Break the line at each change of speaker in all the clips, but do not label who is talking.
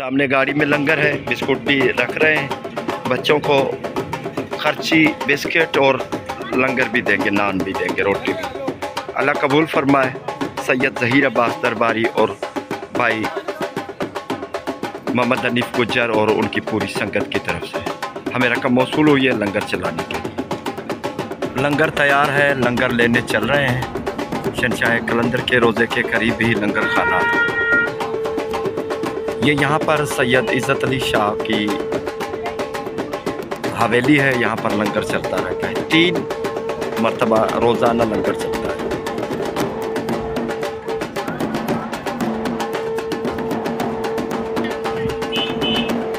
सामने गाड़ी में लंगर है, बिस्कुट भी रख रहे हैं। बच्चों को खर्ची, बिस्किट और लंगर भी देंगे, नान भी देंगे, रोटी भी। अल्लाह कबूल फरमाए, सैयद जहीर अब्बास दरबारी और भाई मोहम्मद हनीफ गुजर और उनकी पूरी संगत की तरफ़ से। हमें रकम मौसू हुई है लंगर चलाने के लिए। लंगर तैयार है, लंगर लेने चल रहे हैं। शनशाह कलंदर के रोज़े के करीब ही लंगर खाना ये यहाँ पर सैयद इज़्ज़त अली शाह की हवेली है। यहाँ पर लंगर चलता रहता है। तीन मरतबा रोज़ाना लंगर चलता है।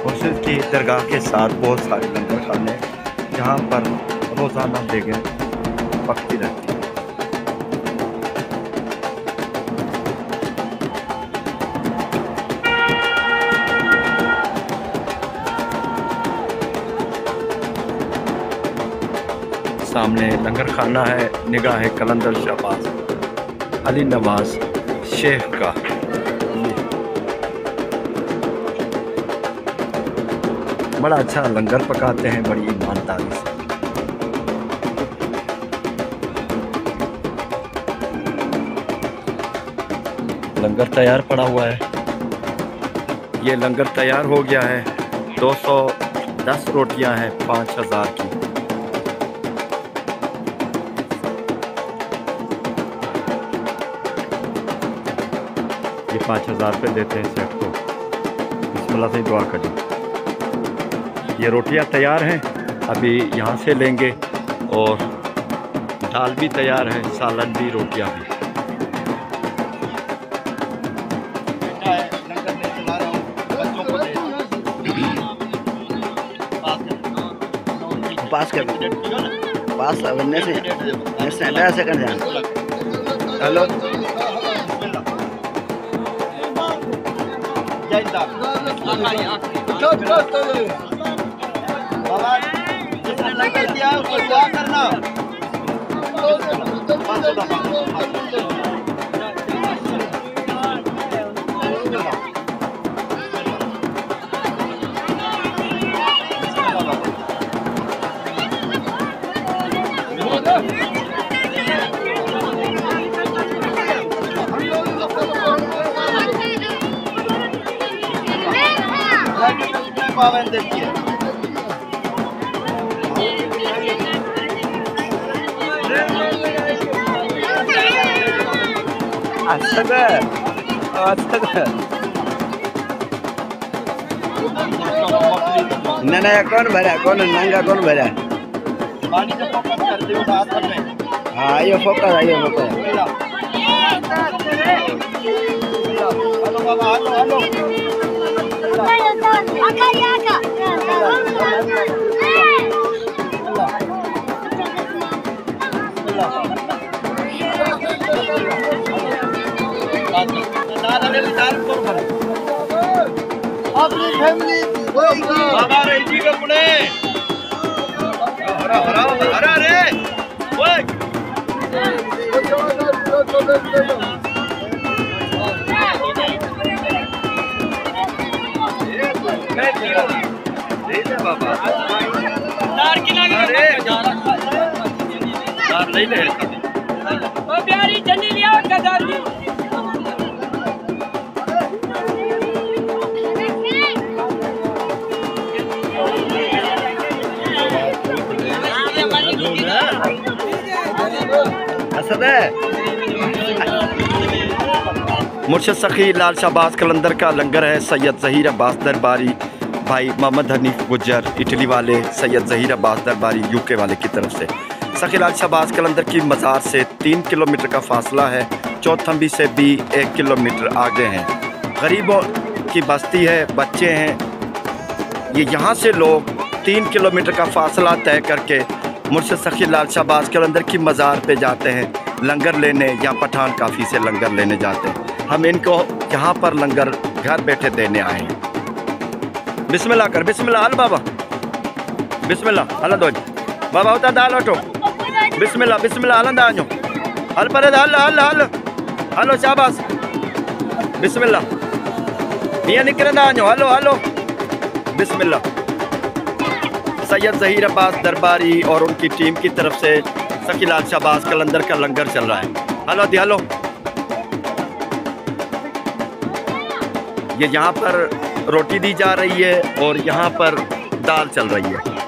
मुर्शिद की दरगाह के साथ बहुत सारे लंगर खाने। जहाँ पर रोज़ाना देखें पकती रहती सामने लंगर खाना है, निगाह है कलंदर शहबाज अली नवाज़, शेख का। बड़ा अच्छा लंगर पकाते हैं, बड़ी ईमानदारी से। लंगर तैयार पड़ा हुआ है। ये लंगर तैयार हो गया है। 210 रोटियाँ हैं, पाँच हज़ार की। ये पाँच हज़ार रुपये देते हैं सेठ को बिस्मिल्लाह से ही दुआ करें ये रोटियाँ तैयार हैं अभी यहाँ से लेंगे और दाल भी तैयार है सालन भी रोटियाँ भी
पास कर पास से ऐसे
जिसने लंगर किया उसको दुआ करना। पाबंद देखिए।
असं कर असं कर नहीं नहीं कौन भरा कौन नंगा कौन भरा?
पानी का फोकस कर दो हाथ में
हाँ आइयो फोकस आइयो फोकस।
हेलो बाबा हेलो हेलो। अपनी फैमिली बाबा रे जी का पुणे हरा हरा हरा रे ओए बाबा। नहीं ले
ओ प्यारी जल्दी लिया
है।
मुर्शद सखी लाल शाहबाज कलंदर का लंगर है सैयद जहीर अब्बास दरबारी। भाई मोहम्मद हनीफ गुज्जर, इटली वाले सैयद जहीर अब्बास दरबारी यूके वाले की तरफ़ से। सखी लाल शाहबाज कलंदर की मज़ार से तीन किलोमीटर का फासला है, चौथम्बी से भी एक किलोमीटर आगे हैं। गरीबों की बस्ती है, बच्चे हैं। ये यहाँ से लोग तीन किलोमीटर का फासला तय करके मुर्शद सखी लाल शाहबाज कलंदर की मज़ार पे जाते हैं। लंगर लेने या पठान काफ़ी से लंगर लेने जाते हैं। हम इनको यहाँ पर लंगर घर बैठे देने आए हैं। बिस्मिल्लाह कर, बिस्मिल्लाह, हल बाबा। बिस्मिल्लाह, हल दो। बाबा होता दाल हटो। बिस्मिल्लाह बिस्मिल्लाह, हल दाजो हल पर हल हल हल। हलो, शाबाश। बिस्मिल्लाह। मियाँ निकरंदा वञो हलो हलो। बिस्मिल्लाह। सैयद जहीर अब्बास दरबारी और उनकी टीम की तरफ़ से सकीलाल शहबाज कलंदर का लंगर चल रहा है। हलो, दी, हलो। ये यहाँ पर रोटी दी जा रही है और यहाँ पर दाल चल रही है।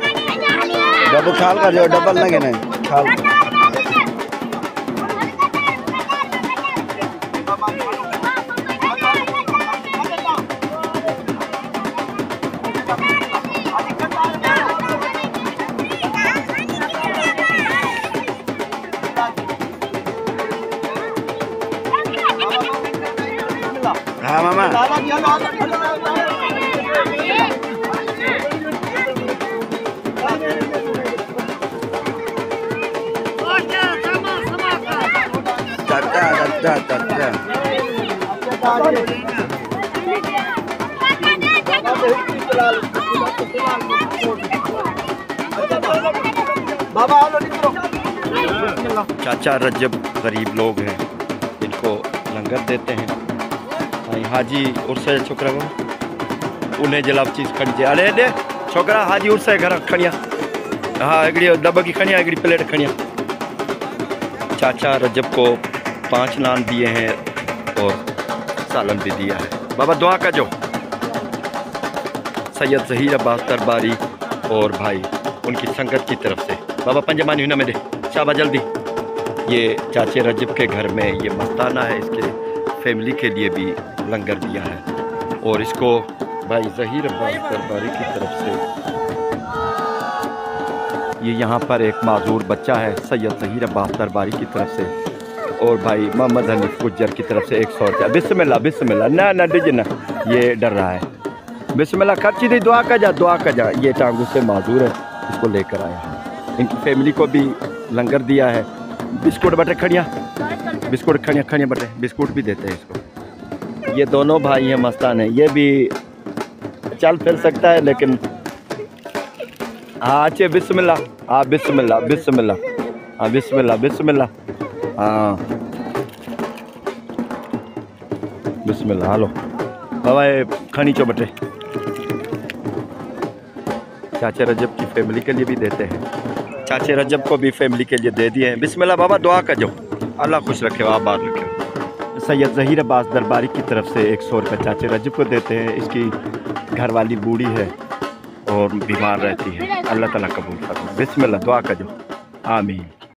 डबल खाल कर जो डबल ना गिने, खाल। चाचा चाचा चाचा
बाबा हलो निकलो।
चाचा रजब गरीब लोग हैं। इनको लंगर देते हैं। ऐं हाजी उर्स छोकिरा को। उन जे लाइ चीज़ खणिजे अड़े ॾे छोकिरा हाजी उर्स घर खणी हाँ हा हिकिड़ी दॿ की खणी आ हिकिड़ी प्लेट खणी आ चाचा रजब को पाँच नान दिए हैं और सालन भी दिया है। बाबा दुआ का जो सैयद जहीर अब्बास दरबारी और भाई, उनकी संगत की तरफ़ से। बाबा पंजमानी हुन में दे शाबा जल्दी। ये चाचे रजब के घर में ये मस्ताना है, इसके फैमिली के लिए भी लंगर दिया है। और इसको भाई जहीर अब्बास दरबारी की तरफ़ से ये यहाँ पर एक माजूर बच्चा है, सैयद जहीर अब्बास दरबारी की तरफ़ से। और भाई मोहम्मद हनीफ गुजर की तरफ़ से एक सौ रुपया। बिस्मिल्लाह बिस्मिल्लाह। ना ना, डिज ना। ये डर रहा है। बिस्मिल्लाह, खर्ची दी, दुआ का जा, दुआ का जा। ये टांगू से माजूर है। इसको लेकर आया है। इनकी फैमिली को भी लंगर दिया है। बिस्कुट बटे खड़िया। बिस्कुट खड़िया खड़िया बटे बिस्कुट भी देते हैं इसको। ये दोनों भाई हैं, मस्तान है। ये भी चल फिर सकता है, लेकिन हाँ अच्छे, बिस्मिल्लाह। हाँ बिस्मिल्लाह बिस्मिल्लाह। हाँ बिस्मिल्लाह बिस्मिल्लाह। हाँ। हलो बाबा खनी चो बटे चाचे रजब की फैमिली के लिए भी देते हैं। चाचे रजब को भी फैमिली के लिए दे दिए हैं। बिस्मिल्लाह, बाबा, दुआ कर जो अल्लाह खुश रखे आबाद रखे। सैयद जहीर अब्बास दरबारी की तरफ़ से एक सौ रुपये चाचे रजब को देते हैं। इसकी घरवाली बूढ़ी है और बीमार रहती है। अल्लाह ताला कबूल फरमा बिस्मिल्लाह, दुआ कर जो आमीन।